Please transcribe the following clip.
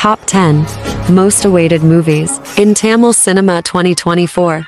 Top 10 Most Awaited Movies in Tamil Cinema 2024.